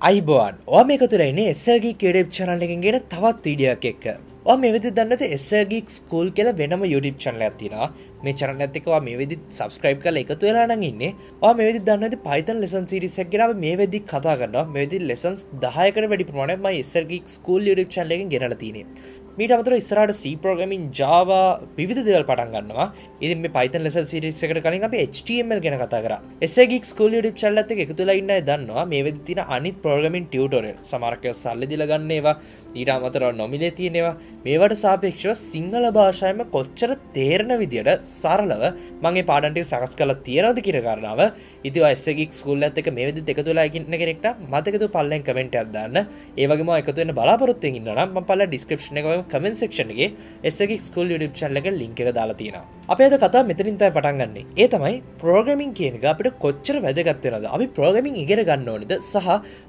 අයිබෝන් ඕ මේක තුරයින්නේ එස්සගේ කෙඩප් චනල එකෙන් ගෙන තවත් වීඩියක් එක්ක. ඕ මෙවිදි දන්නත එස්සගික් ස්කූල් කියල වෙනම යුඩිප් චනල ඇතින මේ චරන ඇතිකවා මේ වෙදි සබස්ක්‍රයිබ් කල එකතු වෙලාන ඉන්න. ඕ මෙවිදි දන්නද පයිතන් ලෙසන් සිරිසක්ගෙනාව මේ වෙදි කතා කරන්න මෙදි ලෙසන්ස් දහයකට වැඩි ප්‍රමාණය ම එස්සර්ගික් ස්කූල් යුඩිප් චන්ලෙන් ගෙනල තිනේ මීට අමතර ඉස්රට සී ප්‍රෝගමින් ජාවා විධ දෙවල් පටන් ගන්නවා. ඉදි මේ පයිතන් ලෙස සිරිසකට කලින් අප HTML ගැන කතා කර. එසගේ ස්කූල් ඩිප් චල්ලත එකතුලා ඉන්න දන්නවා. මේ වෙද තින අනිත් ප්‍රෝගමින් ටියටෝරල් සමාර්කය සල්ල දිලගන්නේවා ඊට අමතර නොමිලේ තියෙනවා මේවට සාපේක්ෂව සිංහල භාෂයම කොච්චර තේරණ විදියට සරලව මගේ පාඩන්ටේ සකස් කල තියෙනද කිර කරනාව ඉති ස්සගක් ස්කුල් ඇතක මේ වෙදි දෙක තුලා ඉන්න කෙනෙක්ට මතකතු පල්ලෙන් කමෙන්ට අදන්න ඒවගේම එකතුවන්න බලාපොරොත්තු ඉන්නනම් පල ඩිස්ක්‍රප්ෂන එක කමෙන් සක්ෂන්ගේ එස්සගේ ස්කුල් ඩිප් චල්ලක ලිංක දාලා තියෙන අපේද කතා මෙතරින්තයි පටන්ගන්නේ ඒ තමයි ප්‍රෝග්‍රමින් කියනක අපිට කොච්චර වැදගත්වෙනද අපි ප්‍රෝගමින් ඉගෙන ගන්න ඕනද? සහ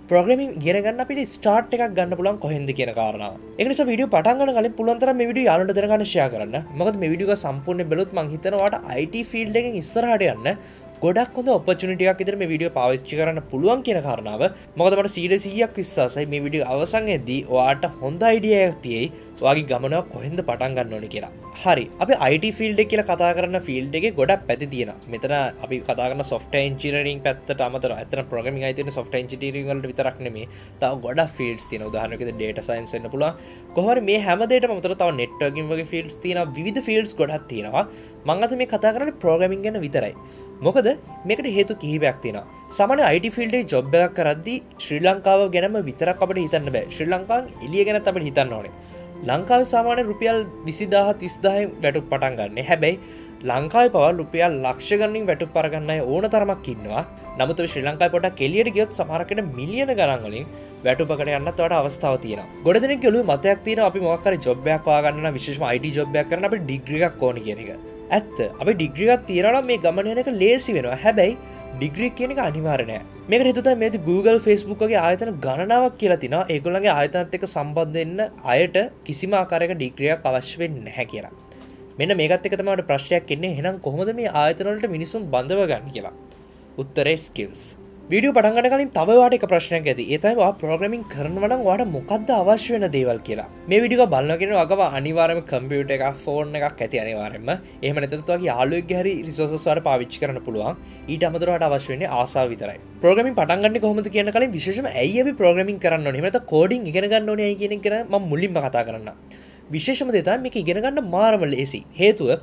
ප්‍රගමින් ගෙනගන්න අපිට ස්ටාර්ට් එකක් ගන්න පුලන් කොහෙද කියන කාරන එනිස විඩිය පටන්ගන කලින් පුළන්තර මේ විඩිය යාලට දෙරගන්න ශය කරන්න. මකද මේ විඩියක සම්පූර්ණ බැලුත් මංහිතනවාට අයිට ෆිල්ඩ එක ඉස්සරහට යන්න ගොඩක් හොඳ ඔපචනිටියක් ඉතර මේ විඩියෝ පාවිච්චි කරන්න පුළුවන් කියන කාරණාව. මොකදමට සීඩ සීයක් විශ්වාසයි මේ විඩිය අවසන්යේදී ඔයාට හොඳ අයිඩියක් තියයි. වගේ ගමනව කොහෙන්ද පටන් ගන්න ඕනි කියලා. හරි අප අයිට ෆිල්ඩ කියල කතා කරන්න ෆිල්ඩ් එක ගොඩක් පැති තියෙන මෙතන අපි කතාගන්න සොෆ්ට ඉන්චිනරින් පැත්තට අමතර ඇතන ප්‍රගම යිතන සොෆ්ට ඉන්චිටීරවලට විතරක්නෙමේ තව ගොඩ ෆිල්ස් තින උදාහනක ඩේට සයින්සන්න පුලා කොහර මේ හැමදේට මතර තව නෙට්වගින් වගේ ෆිල්ස් තින විධ ෆිල්ස් ගොඩක් තියෙනවා. මංගත මේ කතා කරන ප්‍රෝගමින් ගැන විතරයි. මොකද? මේකට හේතු කිහිපයක් තින සමන අයිඩ ෆිල්ඩේ ජොබ්බයක් කරද්දි ශ්‍රී ලංකාව ගැනම විතරක් අපට හිතන්න බෑ. ශ්‍රී ලංකාන් එලිය ගැන අපට හිතන්න ඕනේ. ලංකාව සාමානය රුපියල් විසිදාහ තිස්දාහ වැටු පටන් ගන්න. හැබැයි ලංකායි පව රුපියල් ලක්ෂගන්නින් වැටු පරගන්නයි ඕන තරමක් ඉන්නවා. නමුත ශ්‍රී ලංකායි පොට කෙලියට ගියොත් සමහරකට මිලියන ගරන්වලින් වැටුපකට යන්න තොට අවස්ථාව තියෙන ගොඩදෙන ගලු මතයක් තින අපි මොකර ජොබ්යක් වාගන්න විශේෂම අයිඩ ජොබ්යක් කරන අප ඩිග්‍රියක් ඕන කියන එක. ඇත්ත. අප ඩිග්‍රියක් තීරණ මේ ගමනයනක ලේසි වෙනවා. හැබැයි ඩිග්‍රිය කියනක අනිවාරණය මේක හිතුත මේද Google ෆස්බුක්ගේ ආයතන ගණනාවක් කියලා තින ඒගොලගේ ආයතනත් එක සම්බන්ධන්න අයට කිසිම ආකාරක ඩිග්‍රියක් අවශ්‍යෙන් නැහැ කියලා. මෙන්න මේකත් එක තමට ප්‍රශ්යක් එන්නේ. හෙනම් කොහොමද මේ ආයතනවලට මිනිසුම් බඳව ගන්න කියලා? උත්තරේ ස්කිල්ස් විඩිය පටන්ගට කලින් තවවාට එක ප්‍රශ්නයක් ඇති. ඒතයිවා ප්‍රෝග්‍රමින් කරනවන වාට මොකක්ද අවශ්‍ය වෙන දේවල් කියලා. මේ විඩික බලගෙන වගව අනිවාරම කම්පියට එක ෆෝර්න එකක් ඇති අනිවාරම එහම නතුතුවගේ යාලුවක් ගැරි රිසෝසස්වාට පාවිච්චි කරන පුළුවන්. ඊට අමතරට අවශ්‍යවන්නේ ආසා විතරයි. ප්‍රෝගමින් පටන්ගන්න කොහොමද කියන කලින් විශේෂම ඇයි ප්‍රෝගමින් කරන්න නිමත කෝඩින් ඉගෙනගන්න ඕනය කියන කර ම මුලින්ම කතා කරන්න විශේෂම දෙතා මේක ඉගෙනගන්න මාරම ලේසි හේතුව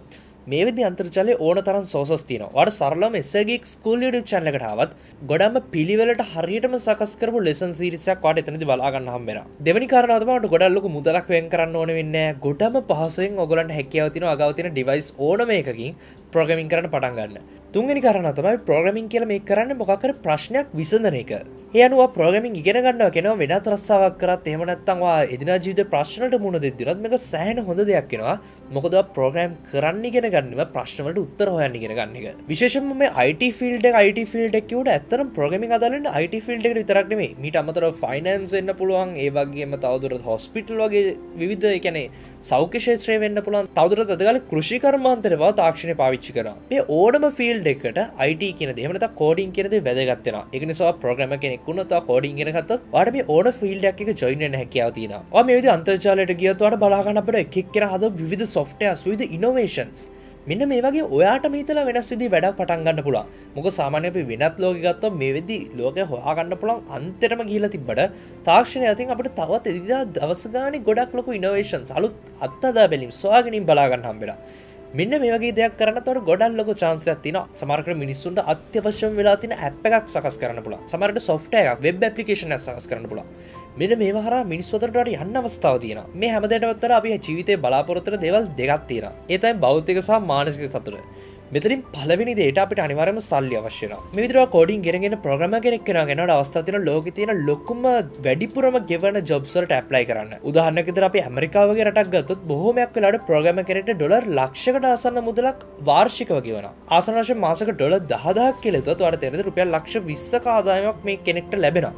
මේ විදි අන්තර්ජලය ඕන තරන් සෝස් තින වට සරලම එසගේ ස්කූල් ඩ චන්නකටාවත් ගොඩම පිළිවෙලට හරියටම සකස්කරපු ලෙසන් සිරිසක් වට එතනති බලාගන්න හම්බෙන දෙවනි කරනවතමට ගොඩල්ලොක මුදලක් වෙන් කරන්න ඕන වෙන්න ගොඩම පහසෙන් ඔගලන්ට හැකියාවතින අගවතින ඩිවයිස් ඕනම එකකින්. ප්‍රගමින් කරන පටන් ගන්න. තුන්ගනි කරන තමයි ප්‍රෝගමින් කියල මේ කරන්න මොකකර ප්‍රශ්නයක් විසඳන එක. යනුව ප්‍රෝගමින් ඉගෙන ගන්න කෙනව වෙන තරස්සාාවක් කරත් එහමනත්තන්වා එදින ජීත ප්‍රශ්නට මුණ දෙදිරත් මේක සෑහන හොඳ දෙයක් කෙනවා මොකද ප්‍රෝග්‍රම් කරන්න ගෙන ගන්නව ප්‍රශ්නවලට උත්තර හොයන්න ගෙන ගන්න එක. විශේෂම මේ අයිට ෆිල්ඩ අයිට ෆිල්ඩක්වට ඇත්තන ප්‍රගමින් අදලට අයිට ෆිල්ඩ විතරක්නේ මීට අමතර ෆයිනන්ස් එන්න පුළුවන් ඒවගේම තවදුරත් හොස්පිටල් වගේ විවිධ එකනේ සෞඛ්‍යශේත්‍රය වෙන්න පුළන් තවදුරත් අදගල කෘෂිකර්මාන්තරවා තාක්ෂණය පාවිච්චි කර මේ ඕඩම ෆිල් ෆිල්ඩ් එකට අයිට කියන දෙමට කෝඩින් කියනද වැදගත්වෙන එකනිසා ප්‍රග්‍රම කෙනෙක්ුණ කෝඩින් ගෙනකත් වාට මේ ඕන ෆිල්ඩක් එක ජොයින හැකියාව තින මේ අන්තර්ජාලට ගියතුවට බලාගන්නට එකක් කෙන හද විධ සොෆ්ටය සුවිද ඉනෝවේශන්ස් මෙන්න මේ වගේ ඔයාට මීතල වෙනස්සිදි වැඩක් පටන්ගන්න පුලා මොක සාමානය අපි වෙනත් ලෝකගත්ත මේ වෙදි ලෝක හොයාගන්න පුළන් අන්තරම ගීල තිබට තාක්ෂණය ඇතින් අපට තවත් එදිදා දවසගාන ගොඩක් ලොක ඉනෝවේශන් අලුත් අත්තදා බැලිම් ස්වාගෙනින් බලාගන්න හම්බෙලා මෙන්න මේ වගේ දෙයක් කරන තොට ගොඩල් ලොක චාන්සයක් තින සමර්ක මිනිස්සුන්ට අත්‍යවශ්‍යම වෙලා තින ඇප් එකක් සකස් කරන්න පුල සමරට සොෆ්ට එකක් වෙබ් පපිකේෂන සකස් කරන්න පුල මෙන මේ හර මිනිස්වතට යන්න අවස්ථාව තියෙන මේ හැමදටවත්තර අපි ජීවිතය බලාපොරොත්තර දෙවල් දෙගත් තියෙන ඒතයි බෞද්ධක සහ මානසික සතුර මෙතරින් පලවිනි දේට අපිට අනිවරම සල්ලි අවශ්‍යන මිදිර කෝඩින් ගෙනගෙන ප්‍රග්‍රම කෙනෙක් කෙන ගෙනට අවස්ථතින ලෝක තියෙන ලොකුම වැඩිපුරම ගෙවන ජොබ්සල්ට ඇප්ලයි කරන්න. උදාහන්නකෙතර අප ඇමරිකාවගේ රටක් ගත්තුත් බොහෝමයක් වෙලාට ප්‍රගම කෙනෙට ඩොලර් ලක්ෂකට ආසන්න මුදලක් වාර්ෂිකව ගෙවන ආසනශ මාසක ඩොල දහදක් කෙලෙතොත් අට තෙරද රුපියල් ලක්ෂ විස්සක ආදායමක් මේ කෙනෙක්ට ලැබෙන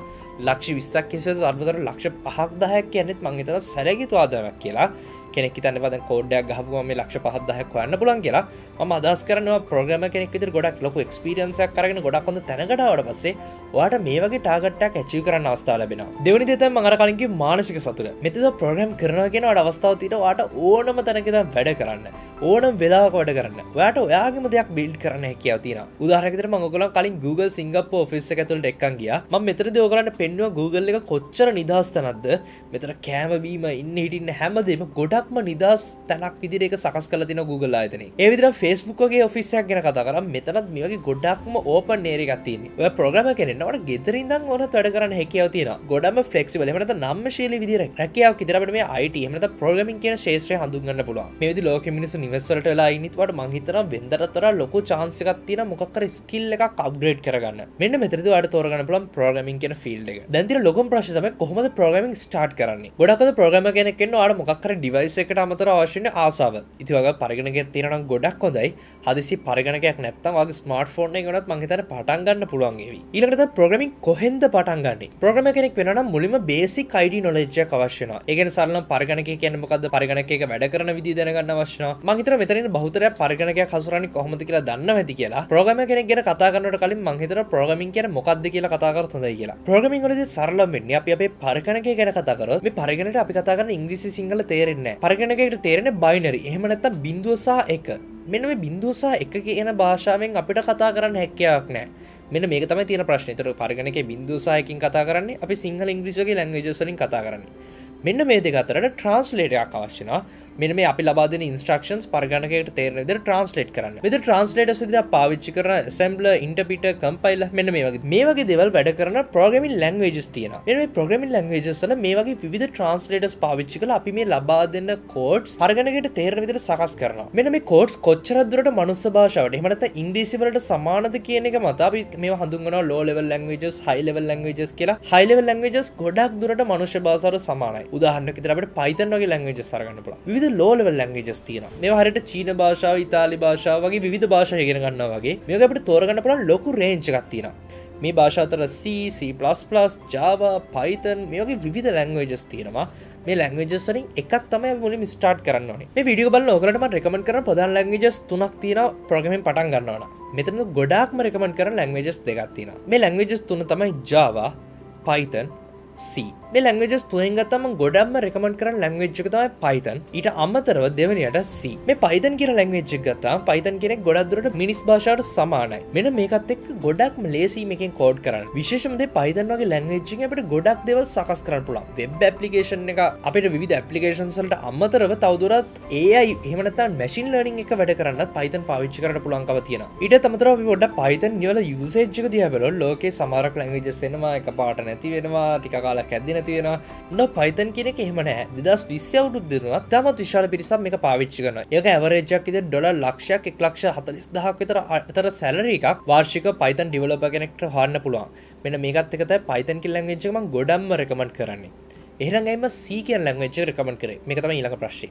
ලක්ෂ විස්සක් කිස ධර්මතර ලක්ෂ පහක් දහයක් කියන්නෙත් මංහිතර සැලගි තුවාදනක් කියලා. කෙනෙක් තන්න පද කෝඩ්ඩයක් ගහපුම මේ ලක්ෂ පහදහයක් වන්න පුලන් කියලා. ම අදස් කරනවා ප්‍රග්‍රම කෙනෙක් විතර ගොඩක් ලොක ක්ස්පිරියන්සක් කරගෙන ගොඩක් හොඳ තැනකටවට පස්සේ වාට මේ වගේ ටාගට්ටක් ඇචි කරන්න අවස්ථා ලබෙන දෙවනි දෙත මඟර කලින්ගේ මානසික සතුර මෙතද ප්‍රග්‍රම් කරන කෙනට අවස්ථාව තිට වාට ඕනම තැනකෙද වැඩ කරන්න. ඕනම් වෙලාක වැඩ කරන්න. යාට ඔයාගේම දෙයක් බිල්් කරන්න හැකිව තින උදාහරකතර මගල කලින් Google සිංගප ෆිස් එකතුල් එක්කන් ගිය. ම මෙතර දෙවකරන්න පෙන්වා Google එක කොච්චර නිදහස්තනක්ද මෙතර කෑමබීම ඉන්න හිටින්න හැමදේම ගොඩක් ගොඩක්ම නිදස් තැනක් විදිරක සකස් කල තින Google ආයතන ඒවිදර ෆස්බුක්ගේ ඔෆිස්සයක් ගැන කතා කරම් මෙතනත් මේගේ ගොඩක්ම ඕපන් නේරගත්තින ඔය ප්‍රග්‍රම කෙනෙන්නවට ගෙදරින්දන් ඕන වැඩ කරන්න හැකිව තින ගොඩම ෆලෙක්සිබල මට නම් ශීල විදිර රැකියාව කිතරට මේ අයිට එමට ප්‍රගමින් කියන ශේත්‍රය හඳුගන්න පුල මේදි ලෝක මිනිස නිවස්සලට වෙලා ඉනිත්වට මහිතර වෙදරතර ලොකු චාන්සිකත් තින මොකක්කර ස්කිල් එක කබ්ග්‍රේඩ් කරගන්න. මෙන්න මෙතරද අට තෝරගන්න පුලන් ප්‍රගමින් කියන ෆිල්ඩ එක. දැන්තිර ලොකම් ප්‍රශ්තම කොහොමද ප්‍රගමින් ස්ටාර්ට් කරන්නේ? ගොඩක්ද ප්‍රගම කෙනෙක්ෙන් අට මොක්කර ඩිවයි ඩිවයිස් එකට අමතර අවශ්‍යන ආසාාව. ඉතිවග පරගෙනගෙන් තියෙනනම් ගොඩක් හොඳයි. හදිසි පරගණකයක් නැත්තම් වගේ ස්මාර්ට ෆෝර්න ගනත් මහිතර පටන්ගන්න පුළුවන්ගේ ඊලට ප්‍රගමින් කොහෙන්ද පටන්ගන්න ප්‍රගම කෙනෙක් වෙන මුලිම බේසි කයිඩ නොලෙජ්ජ අවශ්‍යන ඒගෙන සරල පරගණක කියන මොකද පරගණක වැඩ කරන විදි දැනගන්න අවශ්න මහිතර මෙතරින් බහතර පරගණක හසුරනි කොහොමති කියලා දන්න ඇති කියලා. ප්‍රගම කෙනෙක් ගැන කතාගන්නට කලින් මහිතර ප්‍රගමින් කියන මොකක්ද කියලා කතාකරතොඳයි කියලා. ප්‍රගමින් වලද සරලම් වෙන්න අප අපේ පරගණක ගැන කතාකරොත් මේ පරගණට අපි කතාගන්න ඉංග්‍රිසි සිංහල තේරෙන්නේ පරගෙනකට තේරෙන බයිනරි එහෙමනැත්තම් බින්දුවසා එක. මෙන්න මේ බින්දුවසා එක කියන භාෂාවෙන් අපිට කතා කරන්න හැක්කයක් නෑ මෙන මේ තම තින ප්‍රශ්නතර පරගණක බින්දුසායකින් කතා කරන්නේ අපි සිංහල ඉංග්‍රිසගේ ලැංගජසලින් කතා කරන්නේ. මෙන්න මේ දෙක අතරට ට්‍රන්ස්ලේටයක් අවශ්‍යනා මෙන මේ අපි ලබාදන ඉන්ස්ට්‍රක්ෂන්ස් පරගණකට තේරන ද ට්‍රන්ස්ලේට් කරන්න. මෙද ට්‍රන්ස්ලේට සිද පාවිච්චි කරන සැම්බල ඉන්ටපිට කම්පයිල් මෙන්න මේ වගේ. මේ වගේ දෙවල් වැඩ කරන ප්‍රගමින් ලංවේජස් තියෙන එ ප්‍රගමින් ලංවේජසල මේ වගේ විධ ට්‍රන්ස්ලේටස් පාවිච්චි කල අපි මේ ලබා දෙන්න කෝඩ්ස් පරගණකට තේරන විදිර සකස් කරන මෙන මේ කෝඩ්ස් කොච්චරදුරට මනුස්ස භාෂාවට. එමට ඉන්දීසිවලට සමානද කියන එක මත අපි මේ හඳුන්ගන low level languages high level languages කියලා. හයිලෙවල් ලංවේජස් ගොඩක් දුරට මනුෂ්‍ය භාසර සමානයි. උදාහන්නක තරට පයිතන් වගේ ලංවේජ සරගන්න පුළ විධ ලෝලවල් ලැංගේජස් තියෙන මේ හරට චීන භාෂාව ඉතාලි භාෂාව වගේ විධ භාෂය ගෙන ගන්න වගේ මේක අපට තෝරගන්න පුළ ලොකු රේංචකක් තියෙන මේ භාෂාතර CC++ ජාව පයිතන් මේ වගේ විධ ලැංවේජස් තියෙනවා. මේ ලැංවේජස්වරින් එකක් තමයි මුලින් ස්ටාර්ට් කරන්න ඕනේ. මේ විඩියෝ බල ඕකරටම රෙකමෙන්ඩ් කරන ප්‍රධාන ලැංග්වේජස් තුනක් තියෙනවා ප්‍රෝග්‍රෑමින් පටන් ගන්නවන මෙතන ගොඩාක්ම රෙකමෙන්ඩ් කරන ලැංග්වේජස් දෙකක් තියෙනවා. මේ ලැංග්වේජස් තුන තමයි Java Python C. මේ ලංගජස් තුවෙන් ගත්තම ගොඩක්ම රෙකමට කරන ලංවෙච්චක තමයි පයිතන් ඊට අම්මතරව දෙවනියට සි මේ පයිතන් කියර ලංවෙච්චක් ගත්තා පයිතන් කෙනෙක් ගොඩක්දුරට මිනිස් භාෂාවට සමානයි. මෙන මේකත් එක් ගොඩක්ම ලේසීමකින් කෝඩ් කරන්න. විශේෂමද පයිතන් වගේ ලංවෙච්චි අපට ගොඩක් දෙව සකස් කරන්න පුළන් වෙබ් ඇපලිකේෂන් එක අපිට විධ ඇපලිකේෂන්සල්ට අම්මතරව තවදුරත් ඒයි එහමනත මැසින් ලර්නිින් එක වැඩ කරන්න පයිතන් පාවිච්චි කරන්න පුළන්කව තියෙන ඉට තමතර ගොඩ පයිතන් නිවල යුසේජ්ක දියබල ලෝකේ සමාරක් ලංවෙජස්සෙනවා එක පාට නැති වෙනවා ටික කාලා ඇදදින තියෙන න පයිතන් කියනෙ එහෙමනෑ දෙදස් විශ්‍යවුරුත් දෙනවා තමත් විශාල පිරිසම් එක පාවිච්චි කරන ඒක ඇවරේජක් ඉද ඩොල ලක්ෂයක් එක් ලක්ෂ හතලිස් දහක් විතර අතර සැලර එකක් වාර්ෂික පයිතන් ඩිවලප කෙනෙක්ට හන්න පුළුවන්. මෙන මේකත් එකත පයිතන් කිල් ලංවෙච්චම ගොඩම්ම රකමට කරන්නේ. එහරඟයිම සී කිය ලංවෙච්ච රකමට කර. මේ තම ඊලක ප්‍රශ්ි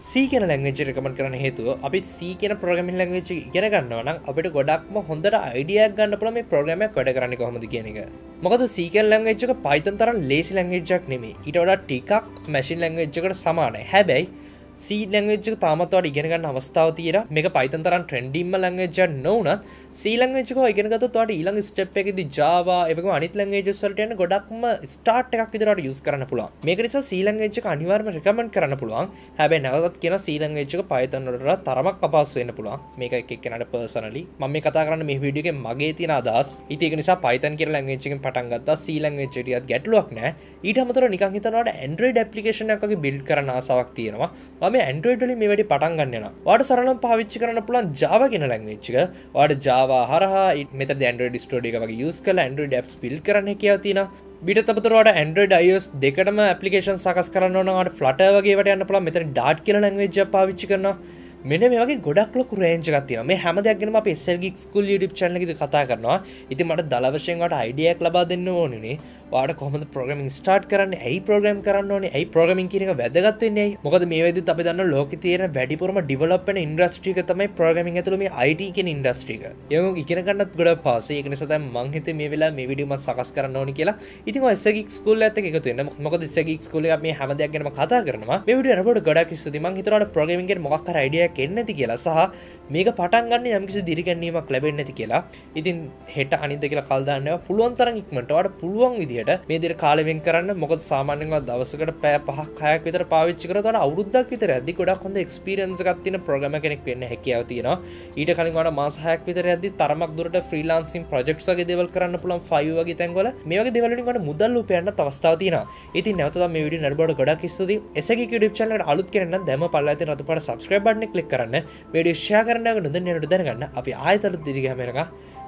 සී කියන ලැංවෙච් රකමට කරන හේතුව අපි සී කියන ප්‍රගමින් ලංවෙච් ඉගෙන ගන්නවන අපිට ගොඩක්ම හොඳට අයිඩියක් ගන්න පුළ මේ ප්‍රගමයක් වැඩ කරන්න කොහොමද කියන එක. මොකද සීකල් ලංවෙච්චක පයිතන් තරම් ලේසි ලංවෙච්ජක් නෙමේ ඉට වඩා ටිකක් මැසින් ලංවෙච්චකට සමානයි. හැබැයි සී ලංවෙච්ච තාමත්වට ඉගෙනගන්න අවස්ථාව තිර මේ පයිතන්තරන් ට්‍රෙන්ඩිම්ම ලංවෙච්ච නොවනත් සීලංවෙච්ක ඉගෙනගතට ඉළඟ ස්ටප් එකෙද ජාවා එක අනිත් ලංගේජස්වලටයන ගොඩක්ම ස්ටාට් එකක් විදිරට යුස් කරන්න පුළා මේක නිසා සීලංවෙච්ච අනිවාර්ම රකමෙන්ට කරන්න පුළුවන්. හැබැ නැවත් කියෙන සීලංවෙච්චක පයිතන්නට තරමක් අපස් වෙන්න පුළුවන්. මේක එක් කෙනට පර්සනලි ම කතා කරන්න මේ විඩියගේ මගේ තින අදස් ඉතික නිසා පයිතන් කියර ලංවෙච්චකින් පටන්ගත්තා සීලංවෙච්චටියත් ගැටලුවක් නෑ ඊට මතර නිකං හිතනට ඇන්ඩ්‍රයිඩ් ඇපලිකේෂනයක්ගේ බිල්් කරන ආසාවක් තියෙනවා. ම ඇන්ඩරෝයිඩලි මේ වැඩි පටන් ගන්නන වාට සරනම් පාවිච්චි කරන්න පුලන් ජාවගෙන ලැංවෙච්චික වාට ජාවා හරහා මෙත ඇන්ඩරඩ ස්ටෝඩික වගේ යස් කල ඇන්ඩරඩ ඩ් පිල් කරන කිය තින බිට තපතරට ඇන්ඩරඩ අයස් දෙකටම පපලිකේෂන් සකස් කරන්නනට ෆලට වගේ ට යන්න පුළ මෙත ඩාට් කියල ලැංවෙච්ජ පාවිච්චි කරනවා. මෙන මේ ගොඩක් ලොක රේංජගත්තින මේ හැමදයක්ගෙන අප එස්සල්ගික් ස්කුල් ිඩිප් චනලෙද කතා කරනවා. ඉති මට දලවශයෙන්ට අයිඩියක් ලබා දෙන්න ඕනනේ වාට කොහම ප්‍රගමින් ස්ටාර්ට් කරන්න? ඇයි ප්‍රගම් කරන්න ඕනේ? ඇයි ප්‍රගමින් කියනක වැදගත්වන්නේ මොකද මේ වෙද අපි දන්න ලෝක තියෙන වැඩිපුරම ඩිවලපන ඉන්ද්‍රස්ට්‍රික තමයි ප්‍රගමින් ඇතුළම අයිටකෙන ඉන්ඩස්ට්‍රික යම ඉගෙනගන්නත් ගොඩ පසේ එකන සත මංහිත මේ වෙලා මේ විඩියමත් සකස් කරන්න ඕනි කියලා. ඉතින් එසගක් ස්කුල් ඇත එකතුන්න මොකද සැගක් ස්කුල මේ හැමදයක්ගෙන කතා කරනවා. මේ විඩිය රබට ගොඩක් ස්තුති මං හිතරට ප්‍රගමින්ගේ මොක්කර අයිඩියක් එන්නති කියලා සහ මේක පටන්ගන්න යම්කිසි දිරිගැන්නීමක් ලැබෙන් නැති කියලා. ඉතින් හෙට අනිද කියලා කල්දාන්න පුළුවන්තරන් ඉක්මටවට පුළුවන් විදිහට මේ දිර කාලවෙන් කරන්න. මොකද සාමාන්‍යව දවසකට පෑ පහක් කයක් විතර පාවිච්චි කරතට අවුද්දක් විතර. ඇදි ගොඩක් හොඳ එක්ස්පිරන්ස් ගත්තින ප්‍රගම කෙනෙක් වෙන්න හැකියාව තියෙනවා. ඊට කලින්ට මාසහයක් විතර ඇදි තරමක් දුරට ෆ්‍රීලාන්සින් ප්‍රජෙක්්ගේ දෙවල් කරන්න පුළන් ෆයිවගේ තැන්ගල මේක දෙවලින්ට මුදල්ලු පයන්න තවස්ථාවතින ඉති නැවත මේ විඩි නඩබට ගොඩක් ස්තුති එසගේ ඩිප්චලට අලුත් කරන්න දැම පල්ලති රතුපට සබස්ක්‍රබ්න කලික් කරන්න වඩ ෂයා කරන්න නොද නට දැනගන්න අපි ආයතර දිරිගමෙනක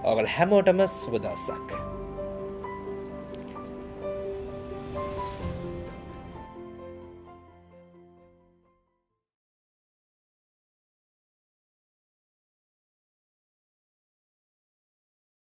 ඔගල් හැමෝටම සුබදස්සක්.